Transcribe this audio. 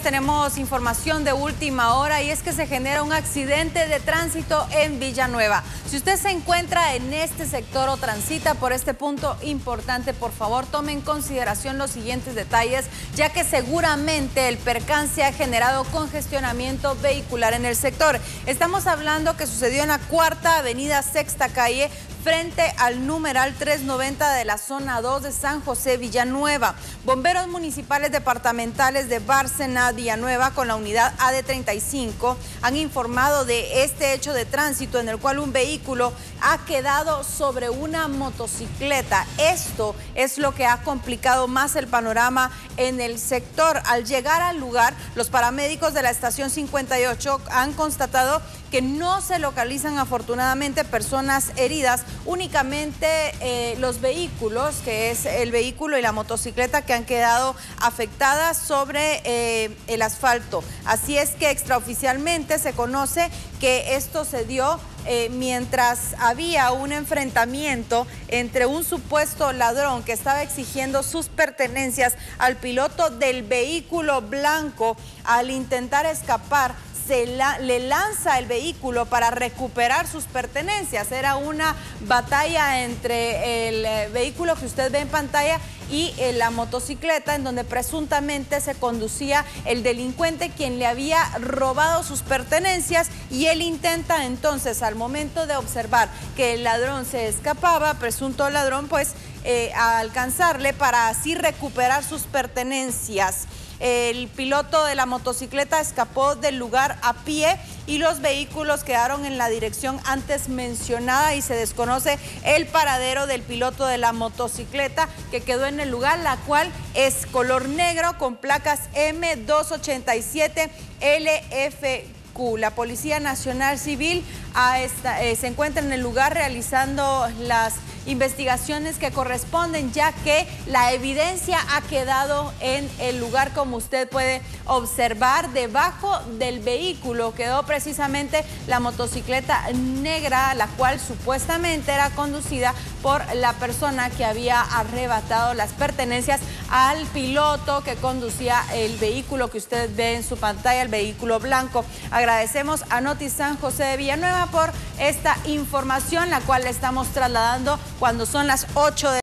tenemos información de última hora y es que se genera un accidente de tránsito en Villanueva. Si usted se encuentra en este sector o transita por este punto importante, por favor tome en consideración los siguientes detalles, ya que seguramente el percance ha generado congestionamiento vehicular en el sector. Estamos hablando que sucedió en la cuarta avenida sexta calle, frente al numeral 390 de la zona 2 de San José Villanueva. Bomberos municipales departamentales de Bárcena, Villanueva, con la unidad AD35, han informado de este hecho de tránsito en el cual un vehículo ha quedado sobre una motocicleta. Esto es lo que ha complicado más el panorama en el sector. Al llegar al lugar, los paramédicos de la estación 58 han constatado que no se localizan afortunadamente personas heridas, únicamente eh, los vehículos, que es el vehículo y la motocicleta que han quedado afectadas sobre eh, el asfalto. Así es que extraoficialmente se conoce que esto se dio eh, mientras había un enfrentamiento entre un supuesto ladrón que estaba exigiendo sus pertenencias al piloto del vehículo blanco al intentar escapar se le lanza el vehículo para recuperar sus pertenencias. Era una batalla entre el eh, vehículo que usted ve en pantalla y eh, la motocicleta en donde presuntamente se conducía el delincuente quien le había robado sus pertenencias y él intenta entonces al momento de observar que el ladrón se escapaba, presunto ladrón, pues eh, alcanzarle para así recuperar sus pertenencias. El piloto de la motocicleta escapó del lugar a pie y los vehículos quedaron en la dirección antes mencionada y se desconoce el paradero del piloto de la motocicleta que quedó en el lugar, la cual es color negro con placas M287 La Policía Nacional Civil eh, se encuentra en el lugar realizando las investigaciones que corresponden, ya que la evidencia ha quedado en el lugar, como usted puede observar, debajo del vehículo. Quedó precisamente la motocicleta negra, la cual supuestamente era conducida por la persona que había arrebatado las pertenencias al piloto que conducía el vehículo que usted ve en su pantalla, el vehículo blanco. Agradecemos a Noti San José de Villanueva por esta información, la cual le estamos trasladando cuando son las 8 de